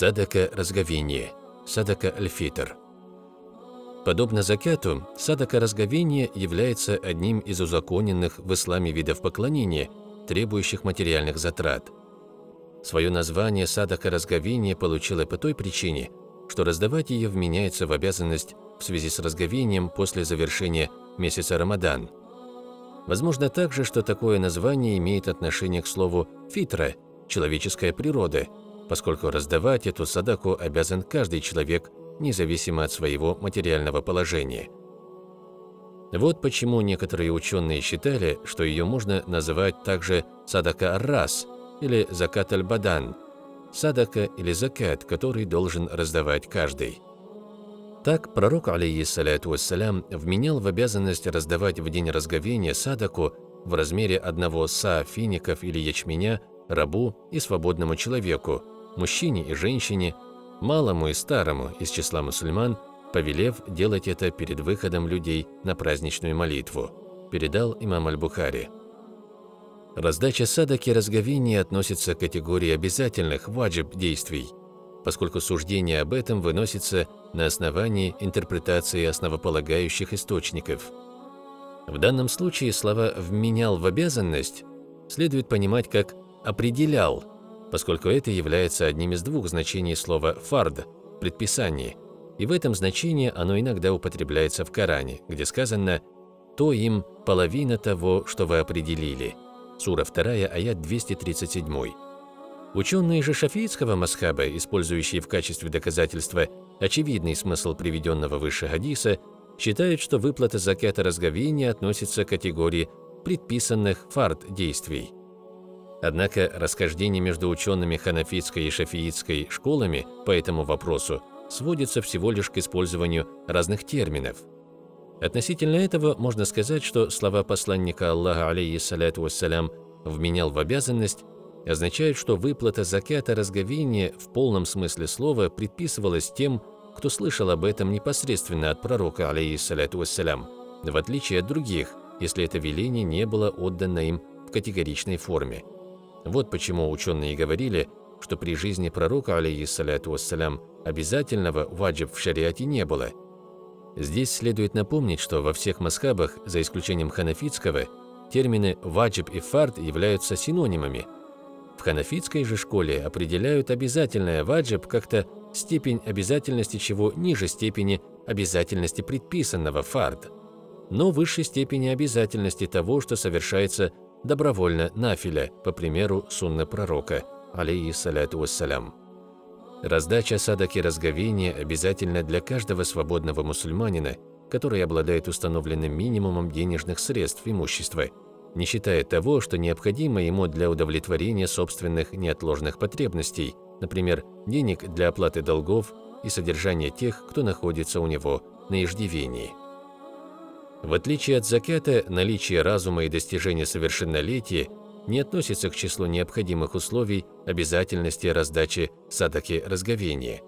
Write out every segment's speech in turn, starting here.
Садака разговение, садака аль-фитр. Подобно закяту, садака разговения является одним из узаконенных в исламе видов поклонения, требующих материальных затрат. Свое название садака разговения получила по той причине, что раздавать ее вменяется в обязанность в связи с разговением после завершения месяца Рамадан. Возможно также, что такое название имеет отношение к слову «фитра» – человеческая природа – поскольку раздавать эту садаку обязан каждый человек, независимо от своего материального положения. Вот почему некоторые ученые считали, что ее можно называть также садака ар-рас или закат аль-бадан, садака или закат, который должен раздавать каждый. Так пророк, алейхиссаляту вассалям, вменял в обязанность раздавать в день разговения садаку в размере одного са фиников или ячменя рабу и свободному человеку, мужчине и женщине, малому и старому из числа мусульман, повелев делать это перед выходом людей на праздничную молитву, передал имам Аль-Бухари. Раздача садаки разговения относится к категории обязательных ваджиб действий, поскольку суждение об этом выносится на основании интерпретации основополагающих источников. В данном случае слова «вменял в обязанность» следует понимать как «определял», поскольку это является одним из двух значений слова «фард» – «предписание», и в этом значении оно иногда употребляется в Коране, где сказано «то им половина того, что вы определили» Сура 2, аят 237. Ученые же шафиитского масхаба, использующие в качестве доказательства очевидный смысл приведенного выше хадиса, считают, что выплата закята разговения относится к категории предписанных фард действий. Однако расхождение между учеными ханафитской и шафиитской школами по этому вопросу сводится всего лишь к использованию разных терминов. Относительно этого можно сказать, что слова посланника Аллаха, алейхиссаляту вассалям, «вменял в обязанность» означают, что выплата закята разговения в полном смысле слова предписывалась тем, кто слышал об этом непосредственно от пророка, алейхиссаляту вассалям, в отличие от других, если это веление не было отдано им в категоричной форме. Вот почему ученые говорили, что при жизни пророка, алейхиссаляту вассалям, обязательного ваджиб в шариате не было. Здесь следует напомнить, что во всех масхабах, за исключением ханафитского, термины ваджиб и фард являются синонимами. В ханафитской же школе определяют обязательное ваджиб как-то степень обязательности чего ниже степени обязательности предписанного фард, но выше степени обязательности того, что совершается добровольно нафиля, по примеру сунны пророка, алейхиссаляту вассалям. Раздача садаки разговения обязательна для каждого свободного мусульманина, который обладает установленным минимумом денежных средств имущества, не считая того, что необходимо ему для удовлетворения собственных неотложных потребностей, например, денег для оплаты долгов и содержания тех, кто находится у него на иждивении. В отличие от заката, наличие разума и достижение совершеннолетия не относится к числу необходимых условий обязательности раздачи садаки разговения.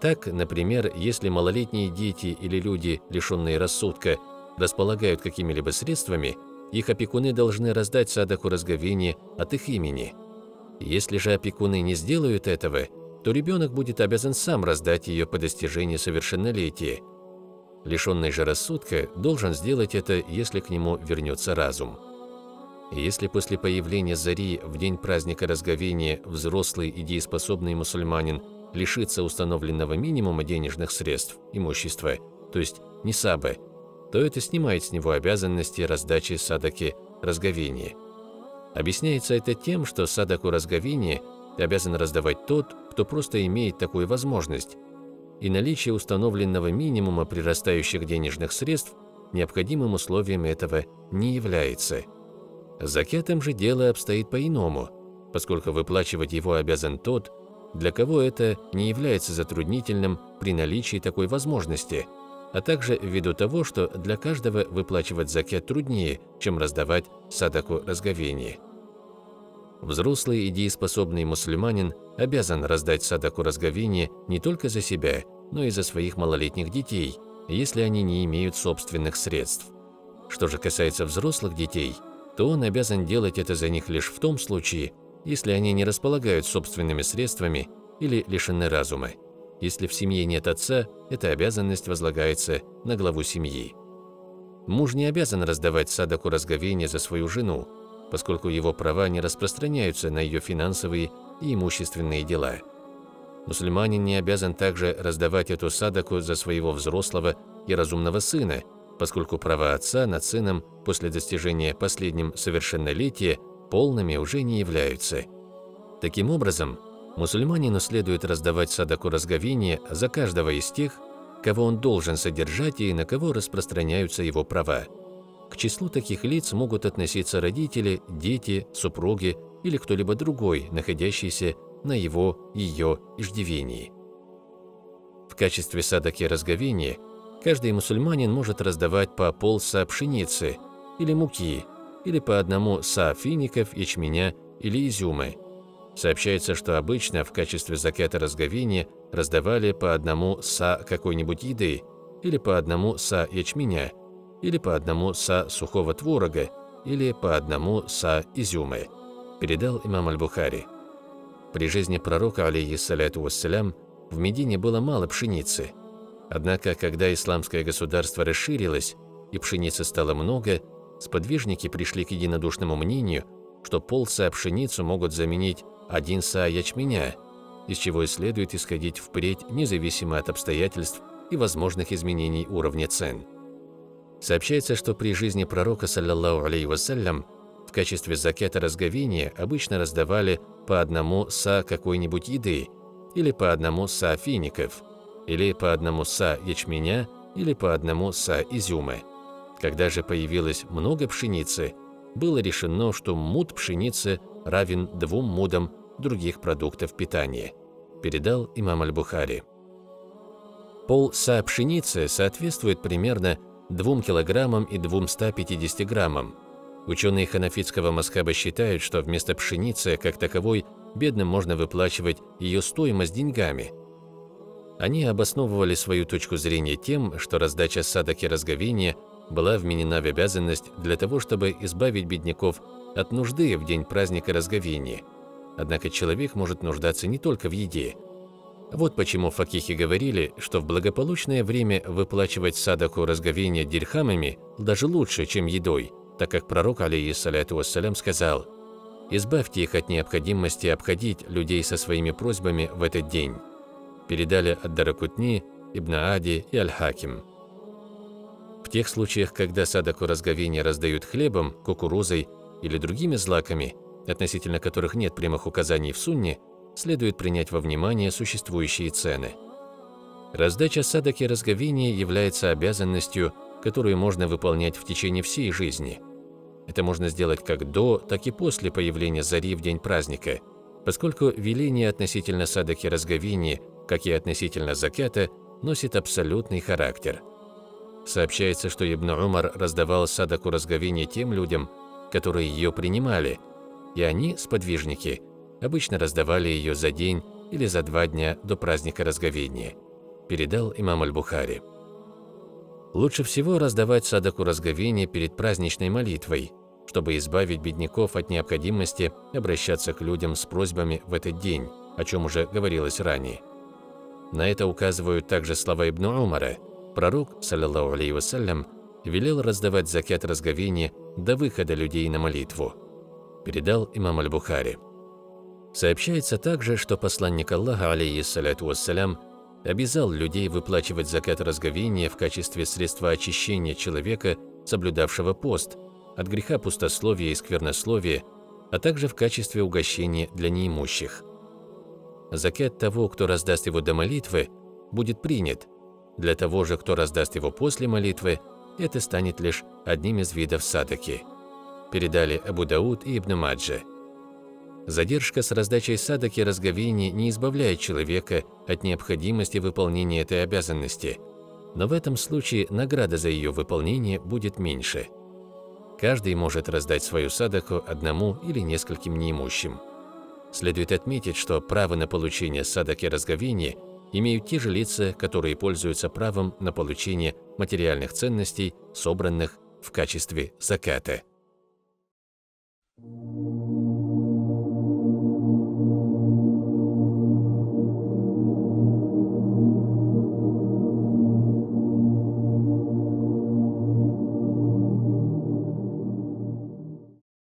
Так, например, если малолетние дети или люди, лишенные рассудка, располагают какими-либо средствами, их опекуны должны раздать садаку разговения от их имени. Если же опекуны не сделают этого, то ребенок будет обязан сам раздать ее по достижении совершеннолетия – Лишенный же рассудка должен сделать это, если к нему вернется разум. если после появления зари в день праздника разговения взрослый и дееспособный мусульманин лишится установленного минимума денежных средств, имущества, то есть нисаба, то это снимает с него обязанности раздачи садаки разговения. Объясняется это тем, что садаку разговения обязан раздавать тот, кто просто имеет такую возможность, и наличие установленного минимума прирастающих денежных средств необходимым условием этого не является. Закятом же дело обстоит по-иному, поскольку выплачивать его обязан тот, для кого это не является затруднительным при наличии такой возможности, а также ввиду того, что для каждого выплачивать закят труднее, чем раздавать садаку разговения. Взрослый и дееспособный мусульманин обязан раздать садаку разговения не только за себя, но и за своих малолетних детей, если они не имеют собственных средств. Что же касается взрослых детей, то он обязан делать это за них лишь в том случае, если они не располагают собственными средствами или лишены разума. Если в семье нет отца, эта обязанность возлагается на главу семьи. Муж не обязан раздавать садаку разговения за свою жену, поскольку его права не распространяются на ее финансовые и имущественные дела. Мусульманин не обязан также раздавать эту садаку за своего взрослого и разумного сына, поскольку права отца над сыном после достижения последним совершеннолетия полными уже не являются. Таким образом, мусульманину следует раздавать садаку разговения за каждого из тех, кого он должен содержать и на кого распространяются его права. К числу таких лиц могут относиться родители, дети, супруги или кто-либо другой, находящийся на его, ее иждивении. В качестве садаки разговения каждый мусульманин может раздавать по полса пшеницы или муки, или по одному са фиников, ячменя или изюмы. Сообщается, что обычно в качестве заката разговения раздавали по одному са какой-нибудь еды, или по одному са ячменя, или по одному са сухого творога, или по одному са изюмы, передал имам Аль-Бухари. При жизни пророка, алейхиссаляту вассалям, в Медине было мало пшеницы. Однако, когда исламское государство расширилось и пшеницы стало много, сподвижники пришли к единодушному мнению, что полса пшеницу могут заменить один са ячменя, из чего и следует исходить впредь независимо от обстоятельств и возможных изменений уровня цен. Сообщается, что при жизни пророка, саллаллаху алейhi вассалям, в качестве закета разговения обычно раздавали по одному са какой-нибудь еды, или по одному са фиников, или по одному са ячменя, или по одному са изюма. Когда же появилось много пшеницы, было решено, что муд пшеницы равен двум мудам других продуктов питания, передал имам Аль-Бухари. Пол са пшеницы соответствует примерно 2 килограммам и 250 граммам. Ученые ханафитского маскаба считают, что вместо пшеницы, как таковой, бедным можно выплачивать ее стоимость деньгами. Они обосновывали свою точку зрения тем, что раздача садок и разговения была вменена в обязанность для того, чтобы избавить бедняков от нужды в день праздника разговения – Однако человек может нуждаться не только в еде. Вот почему факихи говорили, что в благополучное время выплачивать садаку разговения дирхамами даже лучше, чем едой, так как пророк, алейхиссаляту вассалям, сказал «Избавьте их от необходимости обходить людей со своими просьбами в этот день». Передали от Даракутни, Ибн Ади и Аль-Хаким. В тех случаях, когда садаку разговения раздают хлебом, кукурузой или другими злаками, относительно которых нет прямых указаний в сунне, следует принять во внимание существующие цены. Раздача садаки разговения является обязанностью, которую можно выполнять в течение всей жизни. Это можно сделать как до, так и после появления зари в день праздника, поскольку веление относительно садаки разговения, как и относительно закята, носит абсолютный характер. Сообщается, что Ибн Умар раздавал садаку разговения тем людям, которые ее принимали – и они, сподвижники, обычно раздавали ее за день или за два дня до праздника разговения, передал имам Аль-Бухари. Лучше всего раздавать садаку разговения перед праздничной молитвой, чтобы избавить бедняков от необходимости обращаться к людям с просьбами в этот день, о чем уже говорилось ранее. На это указывают также слова Ибн Умара. Пророк, саллиллаху алейhi вассалям, велел раздавать закят разговения до выхода людей на молитву передал имам Аль-Бухари. Сообщается также, что посланник Аллаха, алейхиссаляту вассалям, обязал людей выплачивать закат разговения в качестве средства очищения человека, соблюдавшего пост, от греха пустословия и сквернословия, а также в качестве угощения для неимущих. Закат того, кто раздаст его до молитвы, будет принят. Для того же, кто раздаст его после молитвы, это станет лишь одним из видов садаки передали Абу Дауд и Ибн Маджа. Задержка с раздачей садаки разговений не избавляет человека от необходимости выполнения этой обязанности, но в этом случае награда за ее выполнение будет меньше. Каждый может раздать свою садаку одному или нескольким неимущим. Следует отметить, что право на получение садаки разговения имеют те же лица, которые пользуются правом на получение материальных ценностей, собранных в качестве заката.